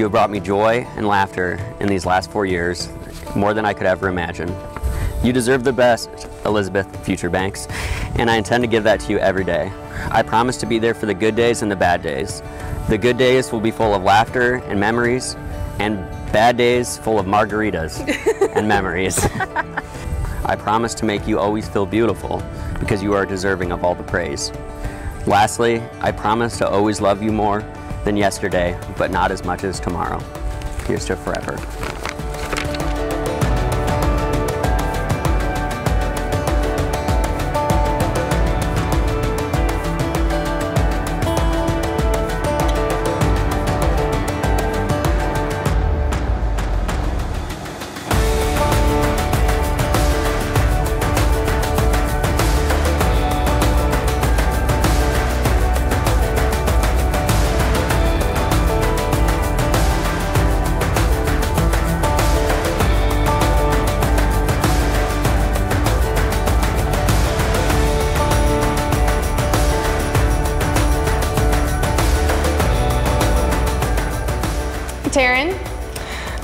You have brought me joy and laughter in these last four years, more than I could ever imagine. You deserve the best, Elizabeth Future Banks, and I intend to give that to you every day. I promise to be there for the good days and the bad days. The good days will be full of laughter and memories, and bad days full of margaritas and memories. I promise to make you always feel beautiful because you are deserving of all the praise. Lastly, I promise to always love you more than yesterday, but not as much as tomorrow. Here's to forever.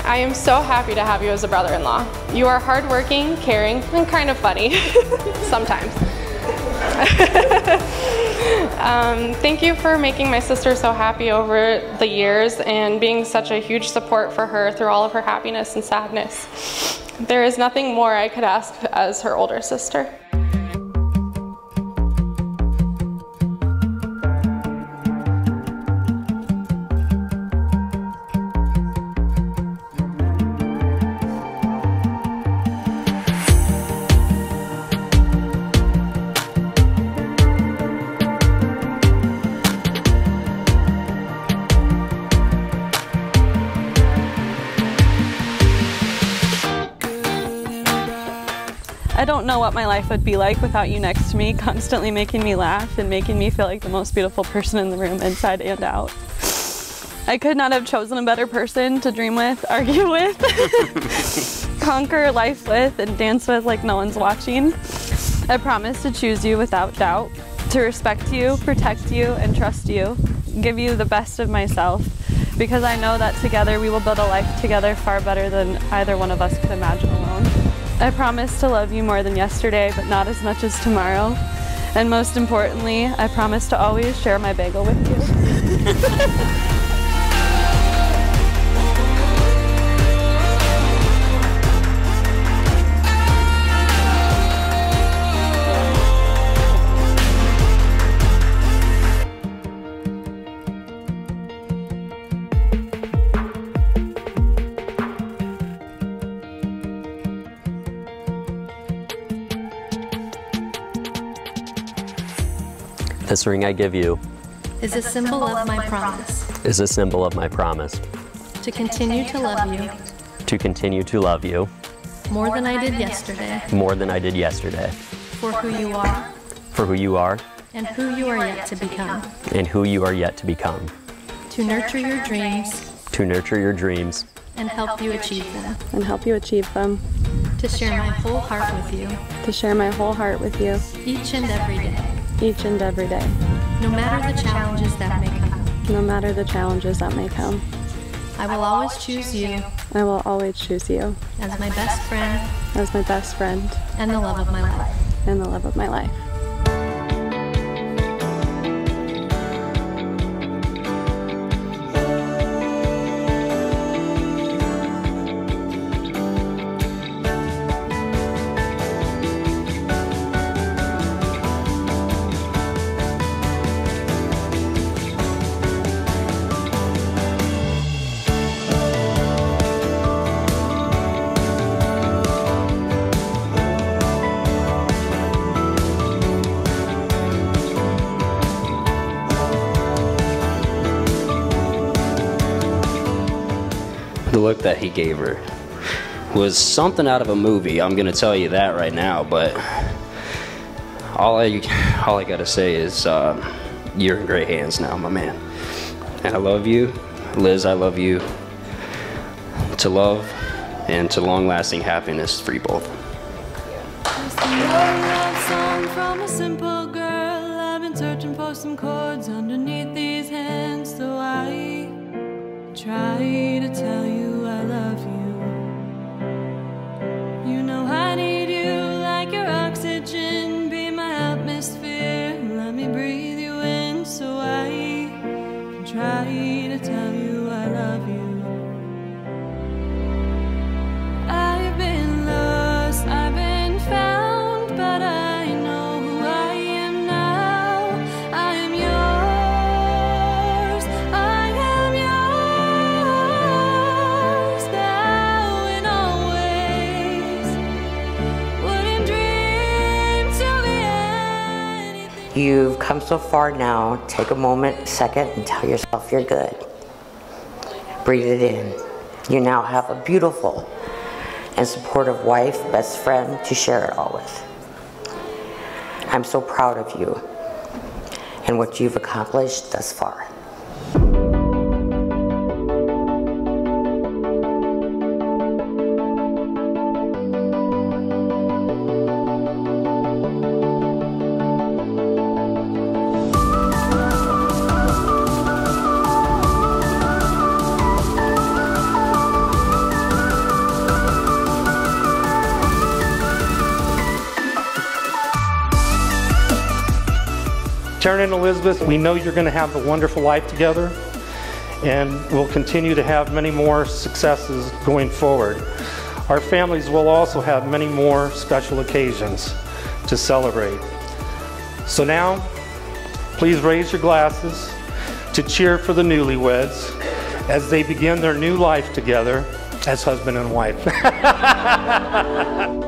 I am so happy to have you as a brother-in-law. You are hardworking, caring, and kind of funny, sometimes. um, thank you for making my sister so happy over the years and being such a huge support for her through all of her happiness and sadness. There is nothing more I could ask as her older sister. I don't know what my life would be like without you next to me, constantly making me laugh and making me feel like the most beautiful person in the room, inside and out. I could not have chosen a better person to dream with, argue with, conquer life with, and dance with like no one's watching. I promise to choose you without doubt, to respect you, protect you, and trust you, give you the best of myself, because I know that together we will build a life together far better than either one of us could imagine. I promise to love you more than yesterday, but not as much as tomorrow. And most importantly, I promise to always share my bagel with you. This ring I give you is a symbol of my promise. is a symbol of my promise. To continue to love you. To continue to love you. More than I did yesterday. More than I did yesterday. For who you are. For who you are. And who you are yet to become. and who you are yet to become, To nurture your dreams. To nurture your dreams. And help you achieve them. and help you achieve them, To share my whole heart with you. To share my whole heart with you. Each and every day, each and every day, no matter the challenges that may come. no matter the challenges that may come. I will always choose you I will always choose you as my best friend as my best friend and the love of my life. and the love of my life. Look that he gave her was something out of a movie. I'm gonna tell you that right now. But all I all I gotta say is uh, you're in great hands now, my man. And I love you, Liz. I love you. To love and to long-lasting happiness for you both. Searching for some chords underneath these hands, so I try to tell you I love you. You've come so far now. Take a moment, second, and tell yourself you're good. Breathe it in. You now have a beautiful and supportive wife, best friend to share it all with. I'm so proud of you and what you've accomplished thus far. Taren and Elizabeth, we know you're going to have a wonderful life together, and we'll continue to have many more successes going forward. Our families will also have many more special occasions to celebrate. So now, please raise your glasses to cheer for the newlyweds as they begin their new life together as husband and wife.